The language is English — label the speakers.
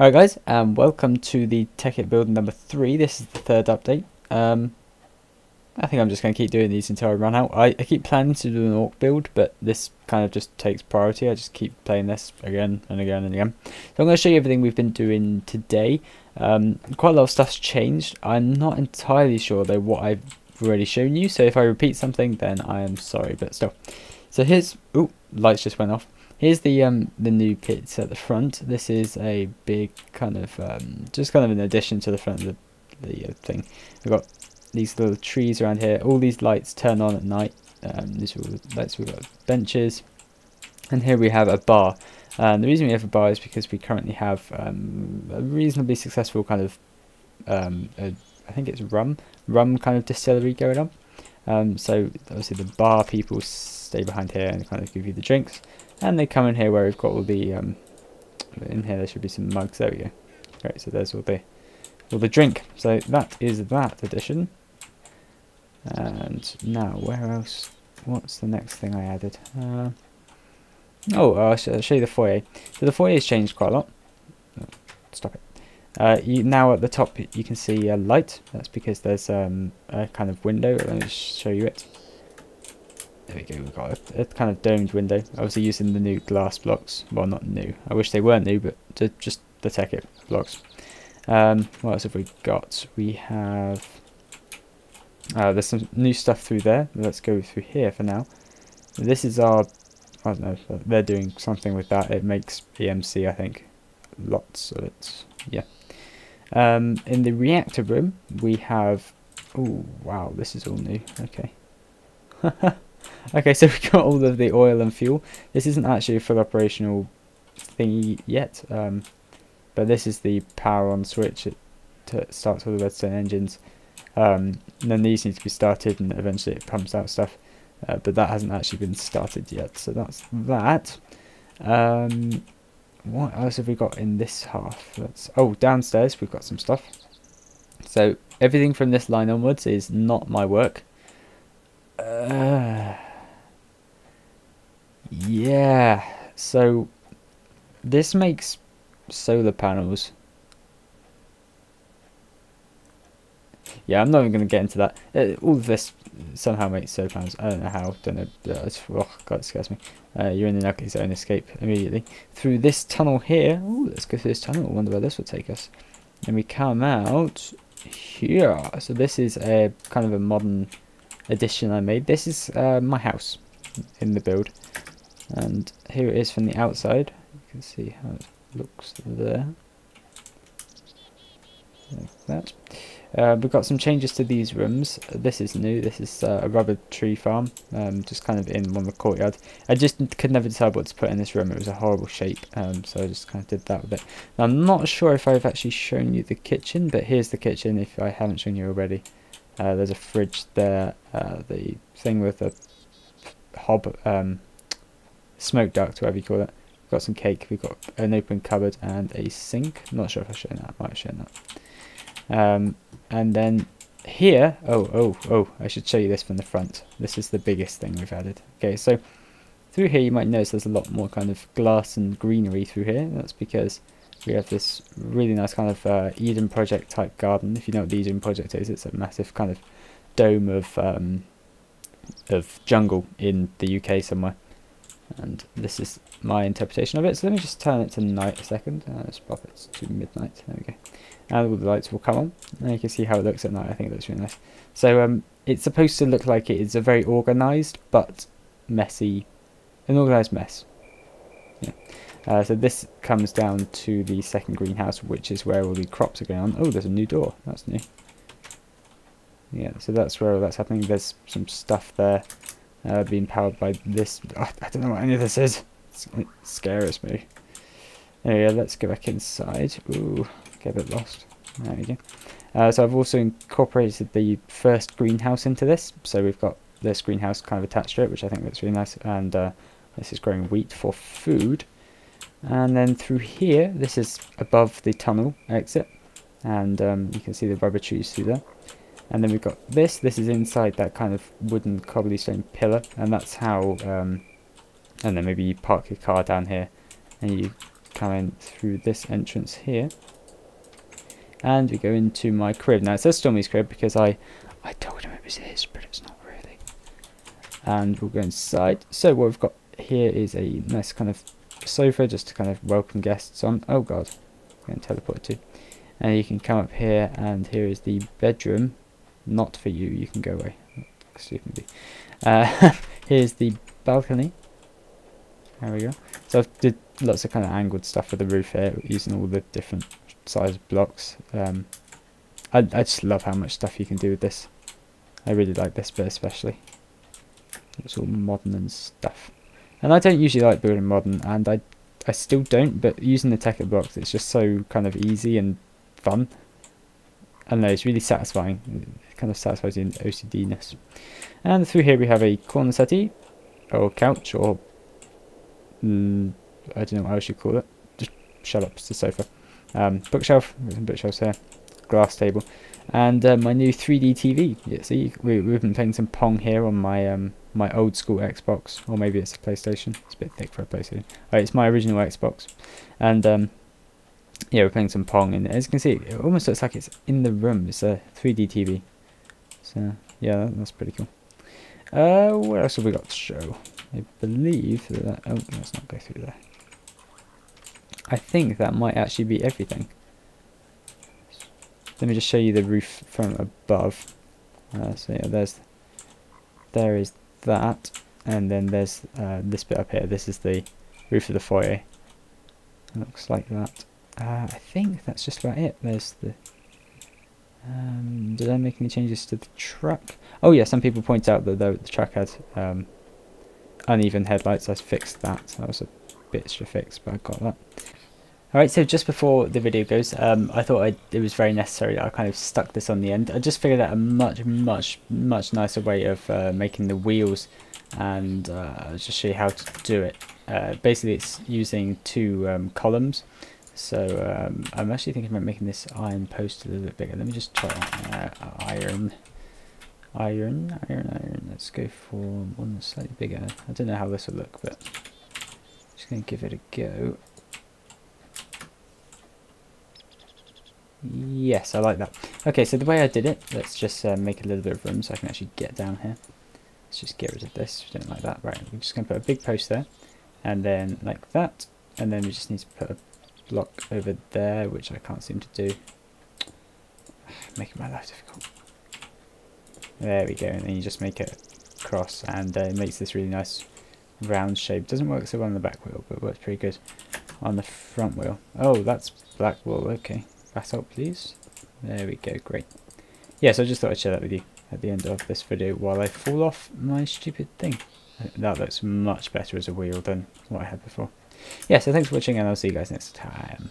Speaker 1: Alright guys, um, welcome to the Tekkit build number 3. This is the third update. Um, I think I'm just going to keep doing these until I run out. I, I keep planning to do an Orc build, but this kind of just takes priority. I just keep playing this again and again and again. So I'm going to show you everything we've been doing today. Um, quite a lot of stuff's changed. I'm not entirely sure though what I've already shown you, so if I repeat something then I am sorry, but still. So here's... oh, lights just went off. Here's the um the new pits at the front. This is a big kind of um, just kind of an addition to the front of the, the uh, thing. We've got these little trees around here. All these lights turn on at night. Um, these are all the lights. We've got benches, and here we have a bar. And the reason we have a bar is because we currently have um, a reasonably successful kind of um, a, I think it's rum rum kind of distillery going on. Um, so obviously the bar people stay behind here and kind of give you the drinks. And they come in here where we've got all the, um, in here there should be some mugs, there we go. Great, so there's all the, all the drink. So that is that addition. And now, where else, what's the next thing I added? Uh, oh, I'll show you the foyer. So the foyer has changed quite a lot. Oh, stop it. Uh, you, now at the top you can see a light. That's because there's um, a kind of window. Let me show you it. There we go, we've got a, a, kind of domed window. Obviously using the new glass blocks. Well, not new. I wish they weren't new, but just the Tekkit blocks. Um, what else have we got? We have... Uh, there's some new stuff through there. Let's go through here for now. This is our... I don't know, they're doing something with that. It makes EMC, I think. Lots of it. Yeah. Um, in the reactor room, we have... Oh, wow, this is all new. Okay. Okay, so we've got all of the oil and fuel. This isn't actually a full operational thingy yet, um, but this is the power on switch. It starts all the redstone engines. Um, then these need to be started and eventually it pumps out stuff. Uh, but that hasn't actually been started yet, so that's that. Um, what else have we got in this half? That's Oh, downstairs we've got some stuff. So everything from this line onwards is not my work. Uh, yeah, so this makes solar panels. Yeah, I'm not even going to get into that. Uh, all of this somehow makes solar panels. I don't know how. Don't know. Uh, oh, God, it scares me. Uh, you're in the ugly zone. Escape immediately. Through this tunnel here. Ooh, let's go through this tunnel. I wonder where this will take us. And we come out here. So this is a kind of a modern addition I made. This is uh, my house in the build. And here it is from the outside. You can see how it looks there. Like that. Uh, we've got some changes to these rooms. This is new. This is uh, a rubber tree farm um, just kind of in one of the courtyard. I just could never decide what to put in this room. It was a horrible shape um, so I just kind of did that with it. Now, I'm not sure if I've actually shown you the kitchen but here's the kitchen if I haven't shown you already uh, there's a fridge there uh, the thing with the hob um, smoke duct, whatever you call it. We've got some cake, we've got an open cupboard and a sink. I'm not sure if I've shown that, I might have shown that. Um, and then here, oh, oh, oh, I should show you this from the front. This is the biggest thing we've added. Okay, so through here you might notice there's a lot more kind of glass and greenery through here. That's because we have this really nice kind of uh, Eden Project type garden. If you know what the Eden Project is, it's a massive kind of dome of um, of jungle in the UK somewhere and this is my interpretation of it. So let me just turn it to night a second. Uh, let's pop it to midnight. There we go. And all the lights will come on. And you can see how it looks at night. I think it looks really nice. So um, it's supposed to look like it is a very organised but messy, an organised mess. Yeah. Uh, so this comes down to the second greenhouse, which is where all the crops are going on. Oh, there's a new door. That's new. Yeah, so that's where all that's happening. There's some stuff there uh, being powered by this. I, I don't know what any of this is. It scares me. There let's go back inside. Ooh, get a bit lost. There we go. Uh, so I've also incorporated the first greenhouse into this. So we've got this greenhouse kind of attached to it, which I think looks really nice. And uh, this is growing wheat for food. And then through here, this is above the tunnel exit. And um, you can see the rubber trees through there. And then we've got this. This is inside that kind of wooden cobblestone pillar. And that's how... Um, and then maybe you park your car down here. And you come in through this entrance here. And we go into my crib. Now it says Stormy's crib because I, I told him it was his, but it's not really. And we'll go inside. So what we've got here is a nice kind of sofa just to kind of welcome guests on. Oh god, I'm teleported to. And you can come up here and here is the bedroom. Not for you, you can go away. Uh, here's the balcony. There we go. So I've did lots of kind of angled stuff with the roof here, using all the different size blocks. Um, I, I just love how much stuff you can do with this. I really like this bit especially. It's all modern and stuff. And I don't usually like building modern, and I I still don't, but using the Tekkit blocks, it's just so kind of easy and fun. I know, it's really satisfying. It kind of satisfies the OCD-ness. And through here we have a corner settee, or couch, or mm, I don't know what else you call it. Just shut up, it's a sofa. Um, bookshelf, bookshelves here, glass table, and uh, my new 3D TV. Yeah, see, we, we've been playing some Pong here on my um, my old school Xbox, or maybe it's a PlayStation. It's a bit thick for a PlayStation. Oh, it's my original Xbox, and um, yeah, we're playing some Pong, and as you can see, it almost looks like it's in the room. It's a 3D TV. So yeah, that's pretty cool. Uh, what else have we got to show? I believe that. Oh, let's not go through there. I think that might actually be everything. Let me just show you the roof from above. Uh, so yeah, there's there is that, and then there's uh, this bit up here. This is the roof of the foyer. Looks like that. Uh, I think that's just about it. There's the. Um, did I make any changes to the truck? Oh yeah, some people point out that the, the truck had um, uneven headlights. I fixed that. That was a bit to fix, but I got that. Alright, so just before the video goes, um, I thought I'd, it was very necessary that I kind of stuck this on the end. I just figured out a much, much, much nicer way of uh, making the wheels and uh, I'll just show you how to do it. Uh, basically, it's using two um, columns. So um, I'm actually thinking about making this iron post a little bit bigger. Let me just try uh, iron. Iron, iron, iron. Let's go for one slightly bigger. I don't know how this will look, but just going to give it a go. Yes, I like that. Okay, so the way I did it, let's just uh, make a little bit of room so I can actually get down here. Let's just get rid of this, we don't like that. Right, we're just going to put a big post there, and then like that, and then we just need to put a block over there, which I can't seem to do. Making my life difficult. There we go, and then you just make it cross, and uh, it makes this really nice round shape. Doesn't work so well on the back wheel, but works pretty good on the front wheel. Oh, that's black wool, okay. Back up, please. There we go, great. Yeah, so I just thought I'd share that with you at the end of this video while I fall off my stupid thing. Uh, that looks much better as a wheel than what I had before. Yeah, so thanks for watching and I'll see you guys next time.